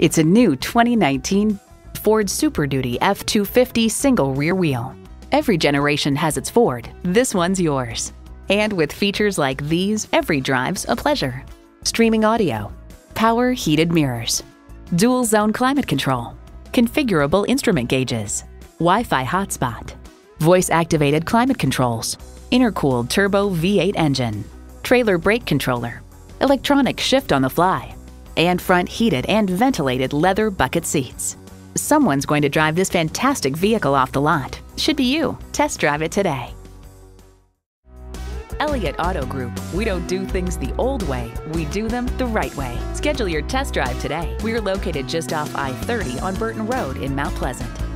It's a new 2019 Ford Super Duty F250 single rear wheel. Every generation has its Ford. This one's yours. And with features like these, every drive's a pleasure. Streaming audio, power heated mirrors, dual zone climate control, configurable instrument gauges, Wi Fi hotspot, voice activated climate controls, intercooled turbo V8 engine, trailer brake controller, electronic shift on the fly, and front heated and ventilated leather bucket seats. Someone's going to drive this fantastic vehicle off the lot. Should be you. Test drive it today. Elliott Auto Group. We don't do things the old way, we do them the right way. Schedule your test drive today. We're located just off I 30 on Burton Road in Mount Pleasant.